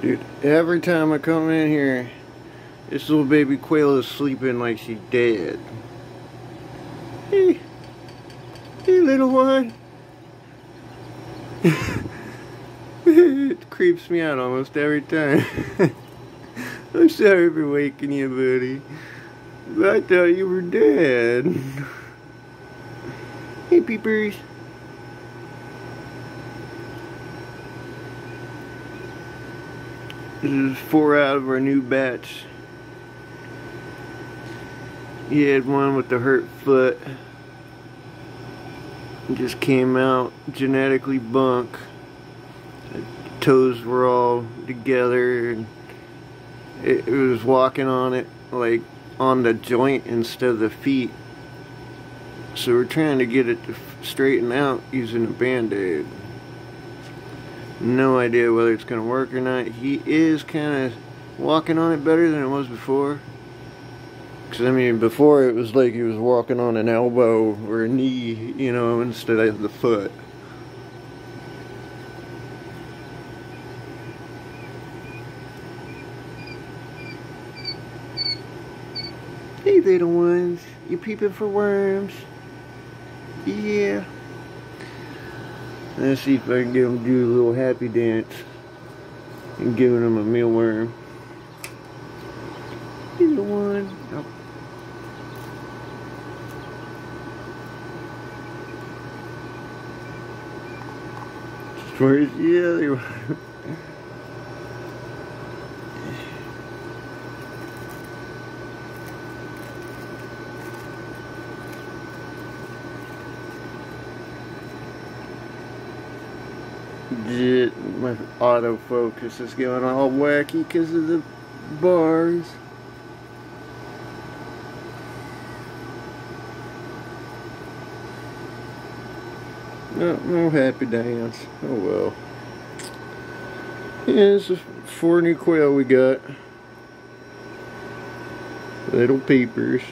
Dude, every time I come in here, this little baby quail is sleeping like she's dead. Hey, hey little one. it creeps me out almost every time. I'm sorry for waking you, buddy. But I thought you were dead. hey, peepers. This is four out of our new batch. He had one with the hurt foot. just came out genetically bunk. The toes were all together and it, it was walking on it like on the joint instead of the feet. So we're trying to get it to straighten out using a band-aid no idea whether it's going to work or not. He is kind of walking on it better than it was before. Because, I mean, before it was like he was walking on an elbow or a knee, you know, instead of the foot. Hey, little ones. You peeping for worms? Yeah. Let's see if I can get him to do a little happy dance and giving him a mealworm. He's the one. Oh. Where's the other one? My autofocus is going all wacky because of the bars. No, no happy dance. Oh well. Yeah, this is four new quail we got. Little peepers.